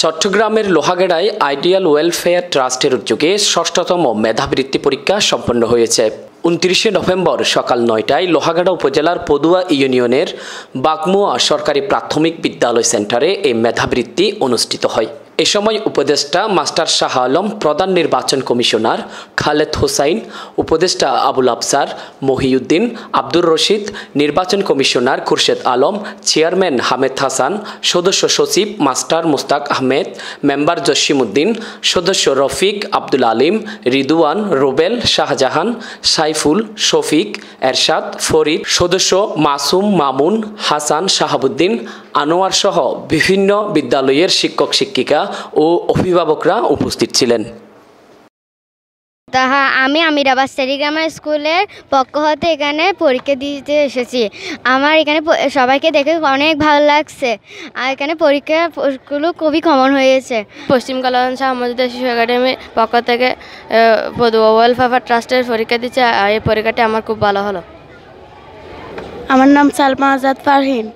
চট্টগ্রামের লোহাগেড়ায় ideal welfare ট্রাস্টের উদ্যোগে ষষ্ঠতম মেধাবৃত্তি পরীক্ষা সম্পন্ন হয়েছে। উনত্রিশে নভেম্বর সকাল নয়টায় লোহাগাড়া উপজেলার পদুয়া ইউনিয়নের বাগমুয়া সরকারি প্রাথমিক বিদ্যালয় সেন্টারে এই মেধাবৃত্তি অনুষ্ঠিত হয়। এ সময় উপদেষ্টা মাস্টার শাহ আলম প্রধান নির্বাচন কমিশনার খালেদ হোসাইন, উপদেষ্টা আবুল আফসার মহিউদ্দিন, আব্দুর রশিদ, নির্বাচন কমিশনার খুরশেদ আলম, চেয়ারম্যান হামেদ হাসান, সদস্য সচিব মাস্টার মুস্তাক আহমেদ, মেম্বার জসিমউদ্দিন, সদস্য রফিক আব্দুল আলিম রিদুয়ান রুবেল শাহজাহান, সাইফুল শফিক, এরশাদ ফরিদ, সদস্য মাসুম মামুন, হাসান শাহাবুদ্দিন আনোয়ার সহ বিভিন্ন বিদ্যালয়ের শিক্ষক শিক্ষিকা ও অভিভাবকরা উপস্থিত ছিলেন। তাহা আমি আমিরাবাদ টেলিগ্রামের স্কুলের পক্ষ হতে এখানে পরীক্ষা দিতে এসেছি। আমার এখানে সবাইকে দেখে অনেক ভালো লাগছে। আর এখানে পরীক্ষাগুলো খুবই কমন হয়েছে। পশ্চিম কল্যাণ শাহ মজুদা শিশু একাডেমির পক্ষ থেকে ওয়েলফেয়ার ট্রাস্টের পরীক্ষা দিচ্ছে আর এই পরীক্ষাটি আমার খুব ভালো হলো। আমার নাম সালমা আজাদ ফারহিন।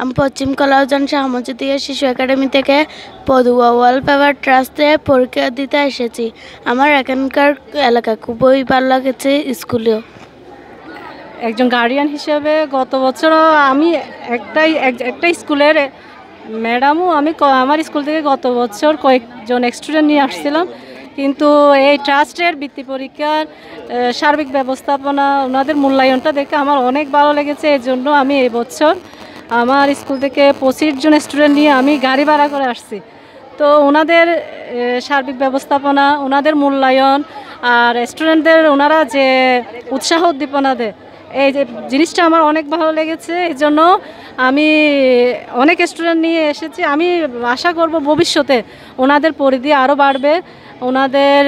আমি পশ্চিম কলাউজান শাহ শিশু একাডেমি থেকে পদুয়া ওয়ালপেপার ট্রাস্টে পরীক্ষা দিতে এসেছি। আমার এখানকার এলাকা খুবই ভালো লাগেছে স্কুলেও। একজন গার্ডিয়ান হিসেবে গত বছরও আমি একটাই, এক- একটা স্কুলের ম্যাডামও আমি আমার স্কুল থেকে গত বছর কয়েকজন স্টুডেন্ট নিয়ে আসছিলাম। কিন্তু এই ট্রাস্টের বৃত্তি পরীক্ষার সার্বিক ব্যবস্থাপনা, ওনাদের মূল্যায়নটা দেখে আমার অনেক ভালো লেগেছে। এই জন্য আমি এই বছর আমার স্কুল থেকে পঁচিশ জন স্টুডেন্ট নিয়ে আমি গাড়ি ভাড়া করে আসছি। তো ওনাদের সার্বিক ব্যবস্থাপনা, ওনাদের মূল্যায়ন আর স্টুডেন্টদের ওনারা যে উৎসাহ উদ্দীপনা দেয়, এই যে জিনিসটা আমার অনেক ভালো লেগেছে। এই জন্য আমি অনেক স্টুডেন্ট নিয়ে এসেছি। আমি আশা করব ভবিষ্যতে ওনাদের পরিধি আরও বাড়বে। ওনাদের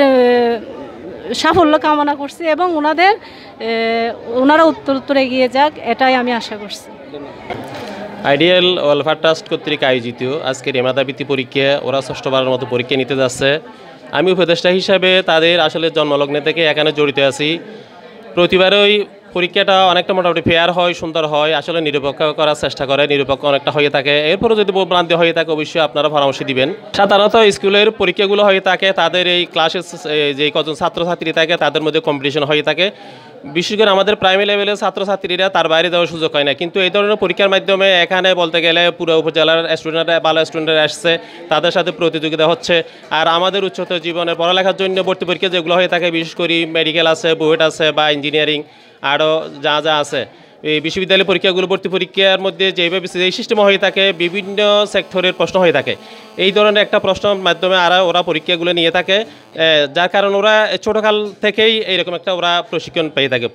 সাফল্য কামনা করছি এবং ওনাদের ওনারা উত্তর উত্তর এগিয়ে যাক, এটাই আমি আশা করছি। আইডিয়াল ওয়েলফেয়ার ট্রাস্ট কর্তৃক আয়োজিত আজকের এমাদাবৃত্তি পরীক্ষা ওরা ষষ্ঠবারের মতো পরীক্ষা নিতে যাচ্ছে। আমি উপদেষ্টা হিসাবে তাদের আসলে জন্মলগ্নে থেকে এখানে জড়িত আছি। প্রতিবারই পরীক্ষাটা অনেকটা মোটামুটি ফেয়ার হয়, সুন্দর হয়, আসলে নিরপেক্ষ করার চেষ্টা করে, নিরপেক্ষ অনেকটা হয়ে থাকে। এরপরে যদি ভ্রান্তি হয়ে থাকে, অবশ্যই আপনারা পরামর্শ দিবেন। সাধারণত স্কুলের পরীক্ষাগুলো হয়ে থাকে, তাদের এই ক্লাসের যে কজন ছাত্রছাত্রী থাকে, তাদের মধ্যে কম্পিটিশন হয়ে থাকে। বিশেষ করে আমাদের প্রাইমারি লেভেলের ছাত্রছাত্রীরা তার বাইরে যাওয়ার সুযোগ হয় না। কিন্তু এই ধরনের পরীক্ষার মাধ্যমে এখানে বলতে গেলে পুরো উপজেলার স্টুডেন্টরা ভালো স্টুডেন্টরা আসছে, তাদের সাথে প্রতিযোগিতা হচ্ছে। আর আমাদের উচ্চতর জীবনে পড়ালেখার জন্য ভর্তি পরীক্ষা যেগুলো হয়ে থাকে, বিশেষ করে মেডিকেল আছে বুয়েট আছে বা ইঞ্জিনিয়ারিং আরও যা যা আছে। এই বিশ্ববিদ্যালয় পরীক্ষাগুলো, ভর্তি পরীক্ষার মধ্যে যেভাবে এই সিস্টেম হয়ে থাকে, বিভিন্ন সেক্টরের প্রশ্ন হয়ে থাকে। এই ধরনের একটা প্রশ্নের মাধ্যমে আর ওরা পরীক্ষাগুলো নিয়ে থাকে। যার কারণ ওরা ছোটোকাল থেকেই এইরকম একটা ওরা প্রশিক্ষণ পেয়ে থাকে।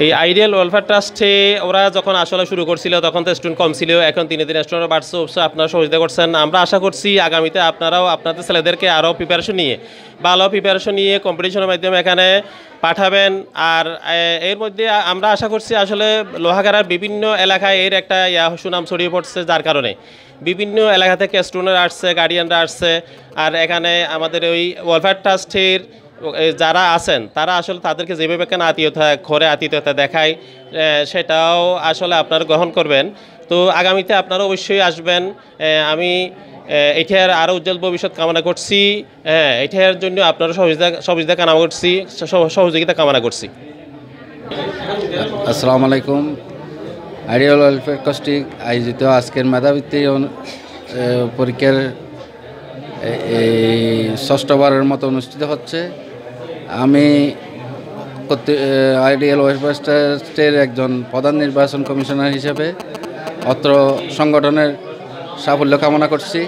এই আইডিয়াল ওয়েলফেয়ার ট্রাস্টে ওরা যখন আসলে শুরু করছিল, তখন তো স্টুডেন্ট কম ছিল। এখন দিনে দিনে স্টুডেন্ট বাড়ছে অবশ্যই আপনারা সহযোগিতা করছেন। আমরা আশা করছি আগামীতে আপনারাও আপনাদের ছেলেদেরকে আরও প্রিপারেশন নিয়ে, ভালো প্রিপারেশন নিয়ে কম্পিটিশনের মাধ্যমে এখানে পাঠাবেন। আর এর মধ্যে আমরা আশা করছি আসলে লোহাগাড়ার বিভিন্ন এলাকায় এর একটা ইয়া, সুনাম ছড়িয়ে পড়ছে যার কারণে। বিভিন্ন এলাকা থেকে স্টুডেন্টরা আসছে গার্ডিয়ানরা আসছে। আর এখানে আমাদের ওই ওয়েলফেয়ার ট্রাস্টের যারা আছেন, তারা আসলে তাদেরকে যেভাবে কেন আত্মীয়তা ঘরে আত্মীয়তা দেখায় সেটাও আসলে আপনারা গ্রহণ করবেন। তো আগামীতে আপনারা অবশ্যই আসবেন। আমি এটার আরও উজ্জ্বল ভবিষ্যৎ কামনা করছি। হ্যাঁ এটার জন্য আপনারা সহযোগিতা সহযোগিতা কামনা করছি, সহ- সহযোগিতা কামনা করছি। আসসালামু আলাইকুম। আইডিয়াল ওয়েলফেয়ার কর্তৃক আয়োজিত আজকের মেধাবৃত্তি পরীক্ষার এই ষষ্ঠবারের মতো অনুষ্ঠিত হচ্ছে। আমি আইডিয়াল ওয়েলফেয়ার একজন প্রধান নির্বাচন কমিশনার হিসেবে অত্র সংগঠনের সাফল্য কামনা করছি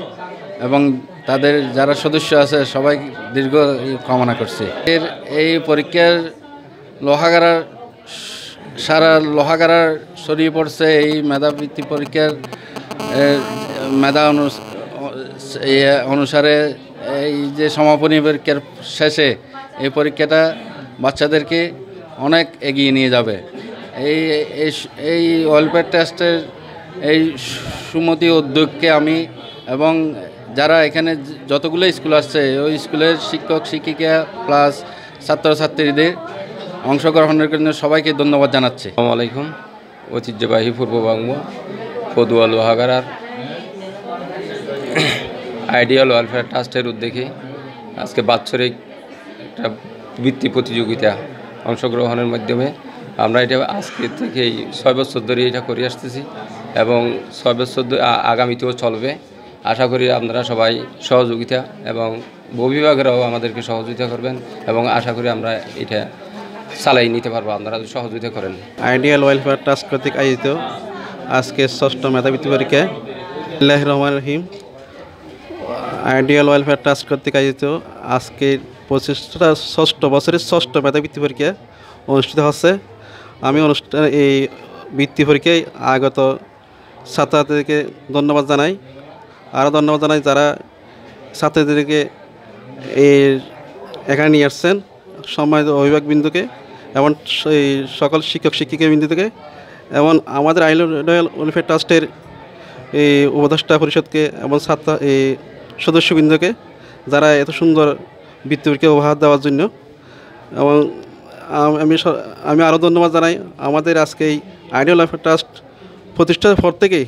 এবং তাদের যারা সদস্য আছে সবাই দীর্ঘ কামনা করছি। এর এই পরীক্ষার লোহাগাড়ার সারা লোহাগাড়ার ছড়িয়ে পড়ছে এই মেধাবৃত্তি পরীক্ষার মেধা অনুসারে এই যে সমাপনী পরীক্ষার শেষে এই পরীক্ষাটা বাচ্চাদেরকে অনেক এগিয়ে নিয়ে যাবে। এই এই ওয়েলফেয়ার ট্রাস্টের এই সুমতি উদ্যোগকে আমি এবং যারা এখানে যতগুলো স্কুল আসছে, ওই স্কুলের শিক্ষক, শিক্ষিকা প্লাস ছাত্রছাত্রীদের অংশগ্রহণের জন্য সবাইকে ধন্যবাদ জানাচ্ছি। আসসালামু আলাইকুম, ঐতিহ্যবাহী পূর্ব বাংলা পদুয়া লোহাগাড়ার আইডিয়াল ওয়েলফেয়ার ট্রাস্টের উদ্যোগে আজকে বাৎসরিক একটা বৃত্তি প্রতিযোগিতা অংশগ্রহণের মাধ্যমে। আমরা এটা আজকে থেকেই ছয় বছর ধরে এটা করে আসতেছি এবং ছয় বছর আগামীতেও চলবে। আশা করি আপনারা সবাই সহযোগিতা এবং অভিভাবকরাও আমাদেরকে সহযোগিতা করবেন এবং আশা করি আমরা এটা চালাই নিতে পারব। আপনারা সহযোগিতা করেন। আইডিয়াল ওয়েলফেয়ার ট্রাস্ট কর্তৃক আয়োজিত আজকে ষষ্ঠ মেধাবৃত্তি পরীক্ষা। Rahman Rahim. Ideal welfare trust কর্তৃক আয়োজিত আজকে পঁচিশটা, ষষ্ঠ বছরের ষষ্ঠ মেধাবৃত্তি পরীক্ষা অনুষ্ঠিত হচ্ছে। আমি অনুষ্ঠান এই বৃত্তি পরীক্ষায় আগত ছাত্রছাত্রীদেরকে ধন্যবাদ জানাই। আরও ধন্যবাদ জানাই যারা ছাত্রীদেরকে এই এখানে নিয়ে আসছেন, সম্মানিত অভিভাবকবৃন্দকে এবং এই সকল শিক্ষক শিক্ষিকা বিন্দুকে এবং আমাদের আইল ওয়েলফেয়ার ট্রাস্টের এই উপদেষ্টা পরিষদকে এবং ছাত্র, এই সদস্যবৃন্দকে যারা এত সুন্দর বৃত্তিকে উপহার দেওয়ার জন্য। এবং আমি আমি আরও ধন্যবাদ জানাই আমাদের আজকে এই আইডিয়াল ওয়েলফেয়ার ট্রাস্ট প্রতিষ্ঠার পর থেকেই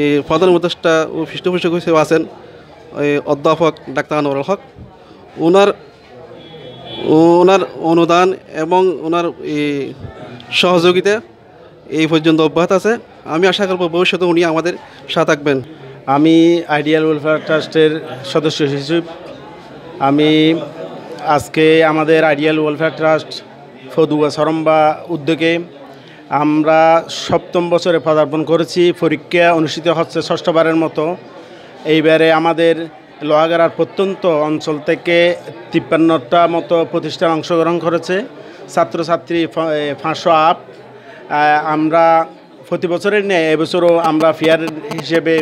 এই প্রধান উপদেষ্টা ও পৃষ্ঠপোষক হিসেবে আছেন অধ্যাপক ডাক্তার আনোয়ারুল হক। ওনার ওনার অনুদান এবং ওনার এই সহযোগিতা এই পর্যন্ত অব্যাহত আছে। আমি আশা করব ভবিষ্যতে উনি আমাদের সাথে থাকবেন। আমি আইডিয়াল ওয়েলফেয়ার ট্রাস্টের সদস্য হিসেবে আমি আজকে আমাদের আইডিয়াল ওয়েলফেয়ার ট্রাস্ট ফদুয়া সরম্বা উদ্যোগে আমরা সপ্তম বছরে পদার্পণ করেছি। পরীক্ষা অনুষ্ঠিত হচ্ছে ষষ্ঠবারের মতো। এইবারে আমাদের লোহাগাড়ার প্রত্যন্ত অঞ্চল থেকে তিপ্পান্নটা মতো প্রতিষ্ঠান অংশগ্রহণ করেছে। ছাত্রছাত্রী পাঁচশো আপ। আমরা প্রতি বছরের ন্যায় এবছরও আমরা ফেয়ার হিসেবে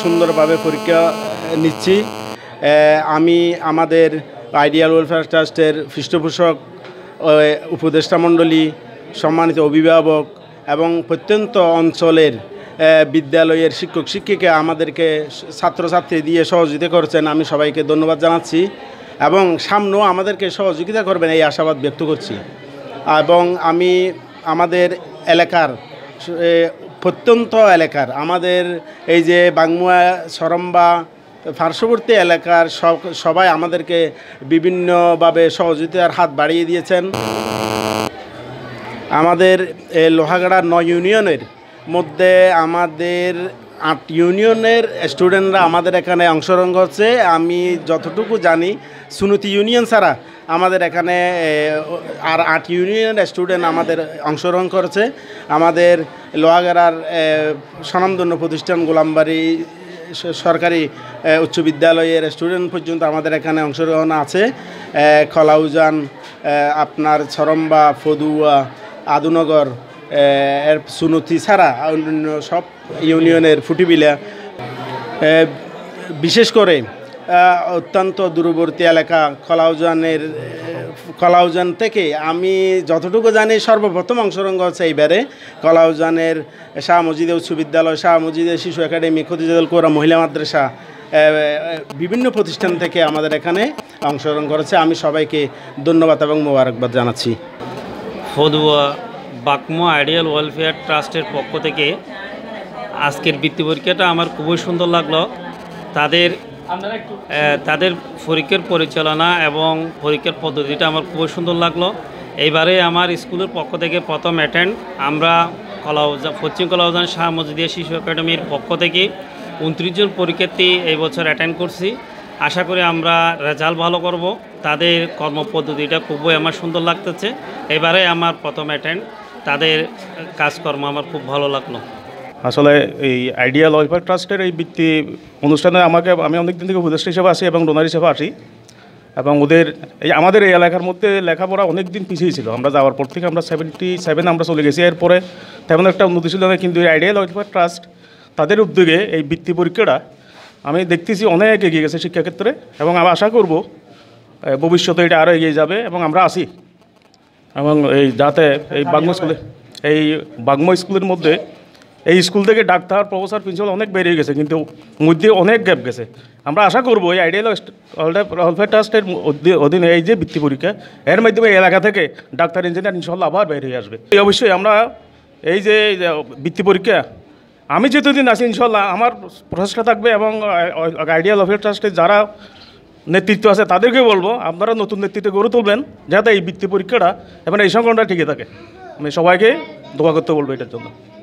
সুন্দরভাবে পরীক্ষা নিচ্ছি। আমি আমাদের আইডিয়াল ওয়েলফেয়ার ট্রাস্টের পৃষ্ঠপোষক উপদেষ্টা মণ্ডলী, সম্মানিত অভিভাবক এবং প্রত্যন্ত অঞ্চলের বিদ্যালয়ের শিক্ষক, শিক্ষিকা আমাদেরকে ছাত্রছাত্রী দিয়ে সহযোগিতা করছেন, আমি সবাইকে ধন্যবাদ জানাচ্ছি এবং সামনেও আমাদেরকে সহযোগিতা করবেন এই আশাবাদ ব্যক্ত করছি। এবং আমি আমাদের এলাকার প্রত্যন্ত এলাকার, আমাদের এই যে বাংমুয়া, সরম্বা পার্শ্ববর্তী এলাকার সব সবাই আমাদেরকে বিভিন্নভাবে সহযোগিতার হাত বাড়িয়ে দিয়েছেন। আমাদের লোহাগাড়া নয় ইউনিয়নের মধ্যে আমাদের আট ইউনিয়নের স্টুডেন্টরা আমাদের এখানে অংশগ্রহণ করছে। আমি যতটুকু জানি, সুনতি ইউনিয়ন ছাড়া আমাদের এখানে আর আট ইউনিয়নের স্টুডেন্ট আমাদের অংশগ্রহণ করেছে। আমাদের লোহাগাড়ার স্বনামধন্য প্রতিষ্ঠান গোলামবাড়ি সরকারি উচ্চ বিদ্যালয়ের স্টুডেন্ট পর্যন্ত আমাদের এখানে অংশগ্রহণ আছে। খলাউজান আপনার ছরম্বা, ফদুয়া, আদুনগর এর সুনতি ছাড়া অন্যান্য সব ইউনিয়নের ফুটিবিলা। বিশেষ করে অত্যন্ত দূরবর্তী এলাকা কলাউজানের কলাউজান থেকে আমি যতটুকু জানি সর্বপ্রথম অংশগ্রহণ করছে এইবারে কলাউজানের শাহ মজিদে উচ্চ বিদ্যালয়, শাহ মজিদে শিশু একাডেমি খতিজাদুল কোরা মহিলা মাদ্রাসা বিভিন্ন প্রতিষ্ঠান থেকে আমাদের এখানে অংশগ্রহণ করেছে আমি সবাইকে ধন্যবাদ এবং মোবারকবাদ জানাচ্ছি। ফদুয়া বাকমো আইডিয়াল ওয়েলফেয়ার ট্রাস্টের পক্ষ থেকে আজকের বৃত্তি পরীক্ষাটা আমার খুবই সুন্দর লাগল। তাদের তাদের পরীক্ষার পরিচালনা এবং পরীক্ষার পদ্ধতিটা আমার খুবই সুন্দর লাগল। এইবারে আমার স্কুলের পক্ষ থেকে প্রথম অ্যাটেন্ড আমরা কলা পশ্চিম কলাউজান শাহ মজিদিয়া শিশু একাডেমির পক্ষ থেকে উনত্রিশ জন পরীক্ষার্থী এই বছর অ্যাটেন্ড করছি। আশা করি আমরা রেজাল্ট ভালো করব। তাদের কর্মপদ্ধতিটা খুবই আমার সুন্দর লাগতেছে। এবারে আমার প্রথম অ্যাটেন্ড তাদের কাজকর্ম আমার খুব ভালো লাগল। আসলে এই আইডিয়াল ওয়েলফেয়ার ট্রাস্টের এই বৃত্তি অনুষ্ঠানে আমাকে, আমি অনেক দিন থেকে উপদেষ্টা হিসেবে আসি এবং ডোনার হিসেবে আসি। এবং ওদের, এই আমাদের এই এলাকার মধ্যে লেখাপড়া অনেক দিন পিছিয়ে ছিল। আমরা যাওয়ার পর থেকে আমরা সেভেন্টি সেভেন আমরা চলে গেছি। এরপরে তেমন একটা উন্নতি ছিল না, কিন্তু এই আইডিয়াল ওয়েলফেয়ার ট্রাস্ট, তাদের উদ্যোগে এই বৃত্তি পরীক্ষাটা আমি দেখতেছি অনেক এগিয়ে গেছে শিক্ষাক্ষেত্রে এবং আমি আশা করব ভবিষ্যতে এটা আরও এগিয়ে যাবে এবং আমরা আসি। এবং এই যাতে এই বাগমো স্কুলে, এই বাগমো স্কুলের মধ্যে এই স্কুল থেকে ডাক্তার, প্রফেসর, প্রিন্সিপাল অনেক বেরিয়ে গেছে, কিন্তু মধ্যে অনেক গ্যাপ গেছে। আমরা আশা করব এই আইডিয়াল ওয়েলফেয়ার ট্রাস্টের অধী- অধীনে এই যে বৃত্তি পরীক্ষা, এর মাধ্যমে এলাকা থেকে ডাক্তার ইঞ্জিনিয়ার ইনশাল্লাহ আবার বেরিয়ে আসবে। অবশ্যই আমরা এই যে বৃত্তি পরীক্ষা, আমি যেতদিন আছি ইনশাল্লাহ আমার প্রচেষ্টা থাকবে এবং আইডিয়াল ওয়েলফেয়ার ট্রাস্টের যারা নেতৃত্ব আছে, তাদেরকে বলব, আপনারা নতুন নেতৃত্ব গড়ে তুলবেন, যাতে এই বৃত্তি পরীক্ষাটা এবং এই সংগঠনটা টিকে থাকে। আমি সবাইকে দোয়া করতে বলব এটার জন্য।